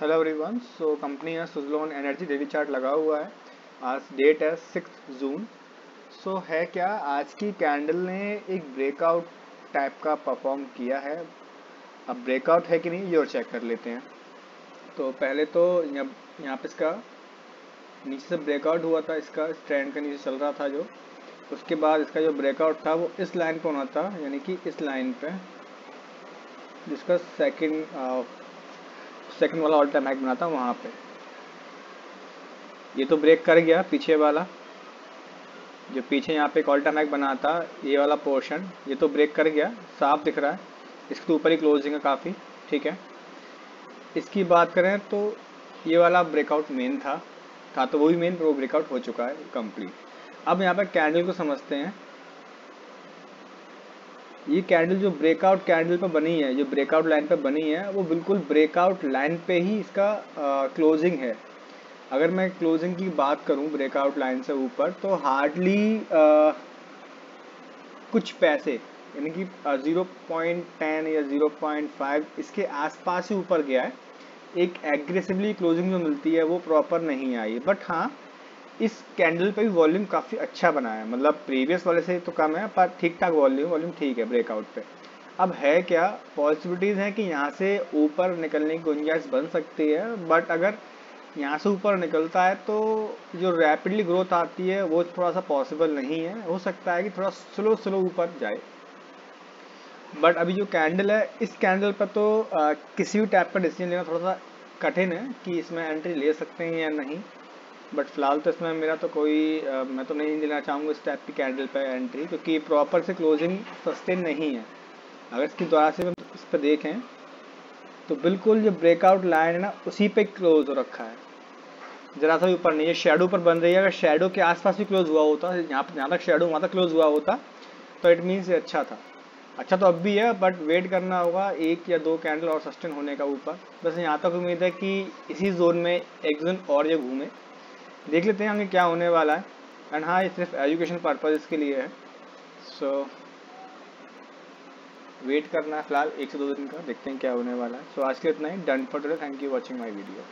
Hello everyone so company है Suzlon energy daily chart लगा हुआ है आज डेट है सिक्स जून सो है क्या आज की कैंडल ने एक ब्रेकआउट टाइप का परफॉर्म किया है अब ब्रेकआउट है कि नहीं ये और चेक कर लेते हैं तो पहले तो यहाँ पे इसका नीचे से ब्रेकआउट हुआ था, इसका ट्रेंड का नीचे चल रहा था जो। उसके बाद इसका जो ब्रेकआउट था, वो इस लाइन पर होना था, यानी कि इस लाइन पे। जिसका सेकंड सेकंड वाला ऑल टाइम हाइक बना वहाँ पे। ये तो ब्रेक कर गया पीछे वाला। जो पीछे यहाँ पे एक ऑल टाइम हाइक बना था ये वाला पोर्शन ये तो ब्रेक कर गया, साफ़ दिख रहा है। इसके ऊपर ही क्लोजिंग है काफ़ी, ठीक है। इसकी बात करें तो ये वाला ब्रेकआउट मेन था। था तो वही मेन वो ब्रेकआउट हो चुका है कंप्लीट अब यहाँ पर कैंडल को समझते हैं। ये कैंडल जो ब्रेकआउट कैंडल पे बनी है, जो ब्रेकआउट लाइन पे बनी है, वो बिल्कुल ब्रेकआउट लाइन पे ही इसका क्लोजिंग है। अगर मैं क्लोजिंग की बात करूँ ब्रेकआउट लाइन से ऊपर तो हार्डली कुछ पैसे, यानी कि ज़ीरो पॉइंट टेन या ज़ीरो पॉइंट फाइव इसके आसपास ही ऊपर गया है। एक एग्रेसिवली क्लोजिंग जो मिलती है, वो प्रॉपर नहीं आई। बट हाँ इस कैंडल पे भी वॉल्यूम काफ़ी अच्छा बना है। मतलब प्रीवियस वाले से तो कम है पर ठीक ठाक वॉल्यूम वॉल्यूम ठीक है ब्रेकआउट पे। अब है क्या पॉसिबिलिटीज़ हैं कि यहाँ से ऊपर निकलने की गुंजाइश बन सकती है बट अगर यहाँ से ऊपर निकलता है तो जो रैपिडली ग्रोथ आती है वो थोड़ा सा पॉसिबल नहीं है। हो सकता है कि थोड़ा स्लो स्लो ऊपर जाए। बट अभी जो कैंडल है इस कैंडल पर तो आ, किसी भी टाइप का डिसीज़न लेना थोड़ा सा कठिन है कि इसमें एंट्री ले सकते हैं या नहीं। बट फ़िलहाल तो इसमें मेरा तो कोई आ, मैं तो नहीं देना चाहूँगा इस टाइप की कैंडल पर एंट्री क्योंकि प्रॉपर से क्लोजिंग सस्टेन नहीं है। अगर इसकी द्वारा से इस पर देखें तो बिल्कुल जो ब्रेकआउट लाइन है ना उसी पे क्लोज हो रखा है। ज़रा सा भी ऊपर नहीं है शेडो पर बन रही है अगर शेडो के आसपास भी क्लोज हुआ होता यहाँ पर जहाँ तक शेडो वहाँ तक क्लोज हुआ होता तो इट मीन्स अच्छा था। अच्छा तो अब भी है बट वेट करना होगा एक या दो कैंडल और सस्टेन होने का ऊपर। बस यहाँ तक उम्मीद है कि इसी जोन में एक जोन और ये घूमे। देख लेते हैं आगे क्या होने वाला है। एंड हाँ ये सिर्फ़ एजुकेशन पर्पज के लिए है। सो so, वेट करना है फ़िलहाल एक से दो दिन का देखते हैं क्या होने वाला है। सो so, आज के इतना ही। Done for today thank you watching my video